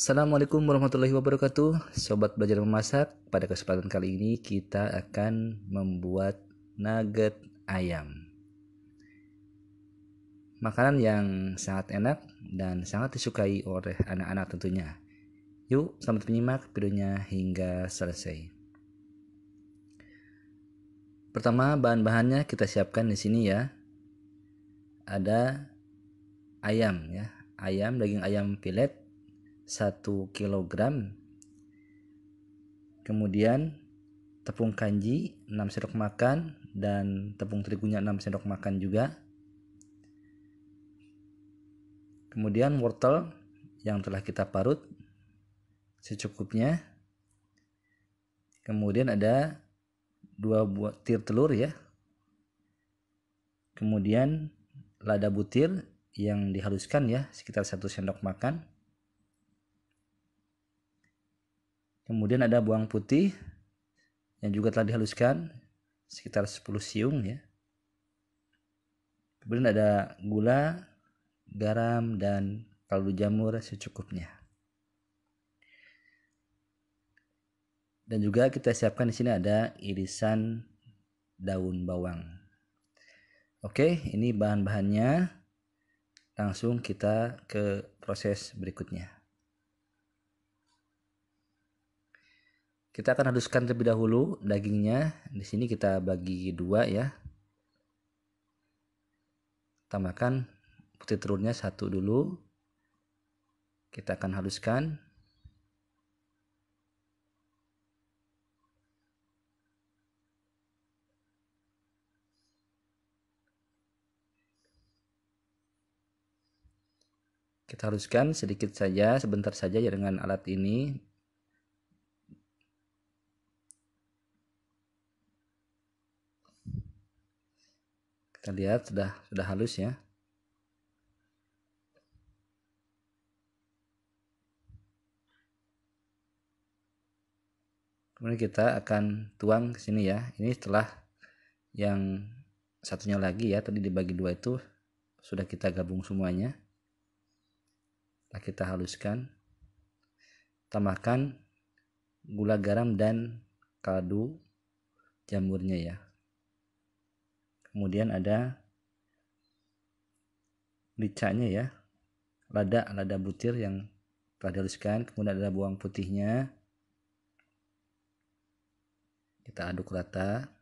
Assalamualaikum warahmatullahi wabarakatuh. Sobat belajar memasak Pada kesempatan kali ini kita akan membuat nugget ayam. Makanan yang sangat enak dan sangat disukai oleh anak-anak tentunya. Yuk selamat menyimak videonya hingga selesai. Pertama bahan-bahannya kita siapkan di sini ya. Ada ayam ya. Ayam daging ayam filet 1 kg kemudian tepung kanji 6 sendok makan dan tepung terigunya 6 sendok makan juga. Kemudian wortel yang telah kita parut secukupnya. Kemudian ada dua buah tir telur ya. Kemudian lada butir yang dihaluskan ya sekitar satu sendok makan kemudian ada bawang putih yang juga telah dihaluskan sekitar 10 siung ya. Kemudian ada gula garam dan kaldu jamur secukupnya. Dan juga kita siapkan di sini ada irisan daun bawang. Oke ini bahan-bahannya. Langsung kita ke proses berikutnya. Kita akan haluskan terlebih dahulu dagingnya. Di sini kita bagi dua ya. Tambahkan putih telurnya satu dulu. Kita akan haluskan. kita haluskan sedikit saja sebentar saja ya dengan alat ini kita lihat sudah sudah halus ya kemudian kita akan tuang ke sini ya ini setelah yang satunya lagi ya tadi dibagi dua itu sudah kita gabung semuanya Nah, kita haluskan. Tambahkan gula garam dan kaldu jamurnya ya. Kemudian ada ricanya ya. Lada, lada butir yang telah dihaluskan. Kemudian ada bawang putihnya. Kita aduk rata.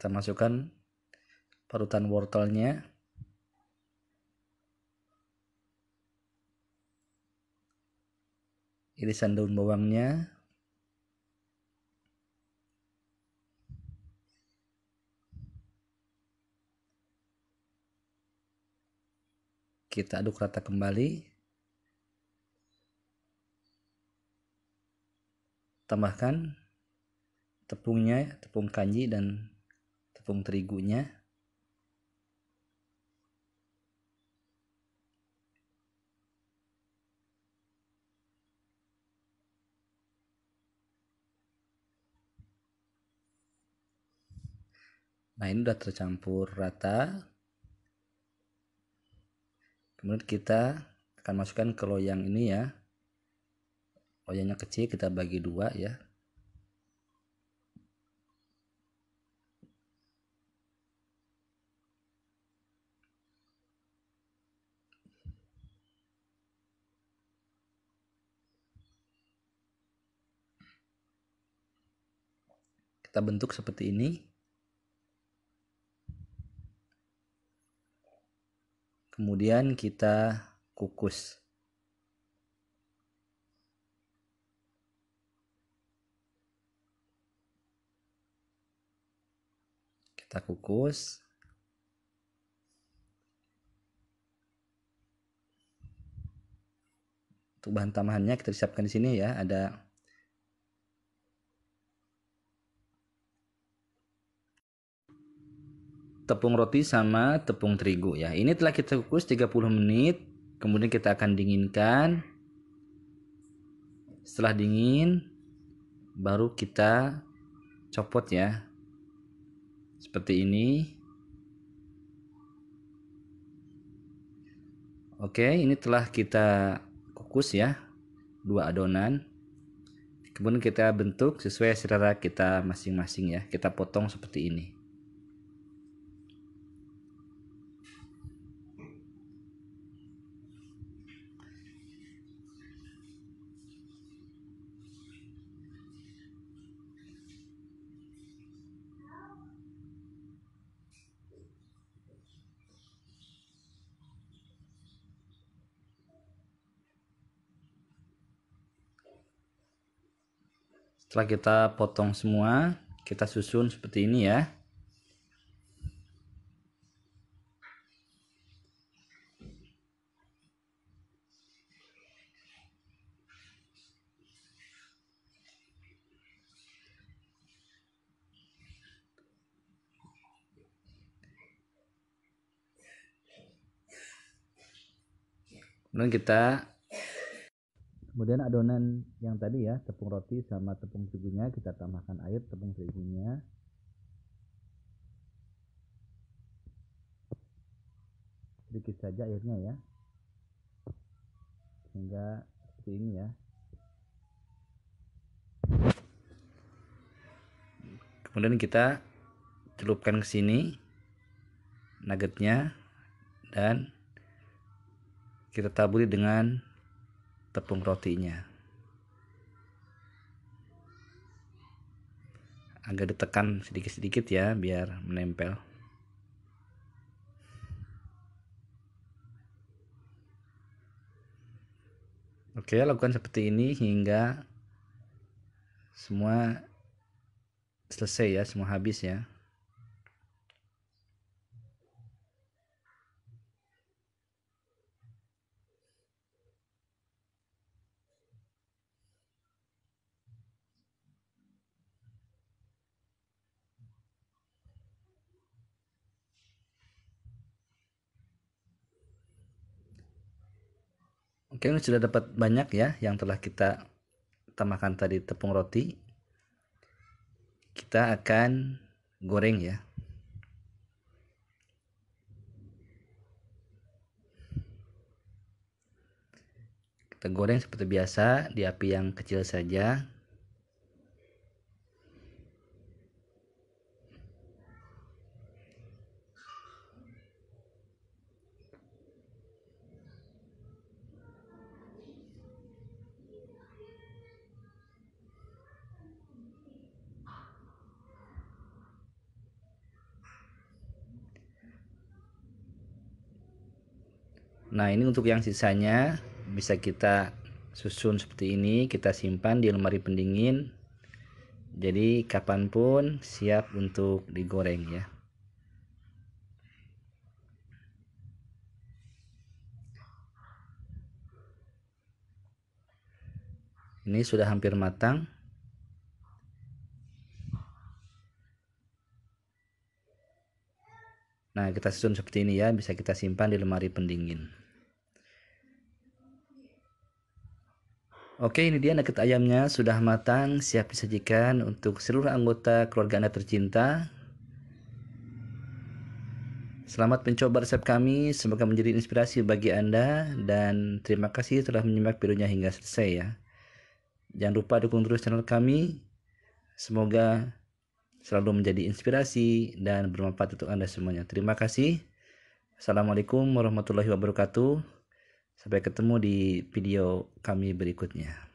kita masukkan parutan wortelnya irisan daun bawangnya. Kita aduk rata kembali. Tambahkan tepungnya tepung kanji dan tepung terigunya Nah ini sudah tercampur rata. Kemudian kita akan masukkan ke loyang ini ya. Loyangnya kecil kita bagi dua ya. kita bentuk seperti ini kemudian kita kukus. Kita kukus. Untuk bahan tambahannya kita siapkan di sini ya. Ada tepung roti sama tepung terigu ya. Ini telah kita kukus 30 menit, kemudian kita akan dinginkan. Setelah dingin, baru kita copot ya. Seperti ini. Oke ini telah kita kukus ya. Dua adonan. Kemudian kita bentuk sesuai selera kita masing-masing ya. Kita potong seperti ini setelah kita potong semua kita susun seperti ini ya. Kemudian kita kemudian adonan yang tadi ya tepung roti sama tepung terigunya kita tambahkan air tepung terigunya. Sedikit saja airnya ya. Sehingga seperti ini ya. Kemudian kita celupkan ke sini nuggetnya dan kita taburi dengan tepung rotinya agak ditekan sedikit-sedikit ya biar menempel Oke, lakukan seperti ini hingga semua selesai ya, semua habis ya. Oke, ini sudah dapat banyak ya yang telah kita tambahkan tadi tepung roti. Kita akan goreng ya. Kita goreng seperti biasa di api yang kecil saja. Nah ini untuk yang sisanya bisa kita susun seperti ini kita simpan di lemari pendingin. Jadi kapan pun siap untuk digoreng ya. Ini sudah hampir matang. Nah, kita susun seperti ini ya, bisa kita simpan di lemari pendingin. Oke, ini dia nugget ayamnya sudah matang, siap disajikan untuk seluruh anggota keluarga Anda tercinta. Selamat mencoba resep kami, semoga menjadi inspirasi bagi Anda dan terima kasih telah menyimak videonya hingga selesai ya. Jangan lupa dukung terus channel kami. Semoga selalu menjadi inspirasi dan bermanfaat untuk Anda semuanya. Terima kasih. Assalamualaikum warahmatullahi wabarakatuh. Sampai ketemu di video kami berikutnya.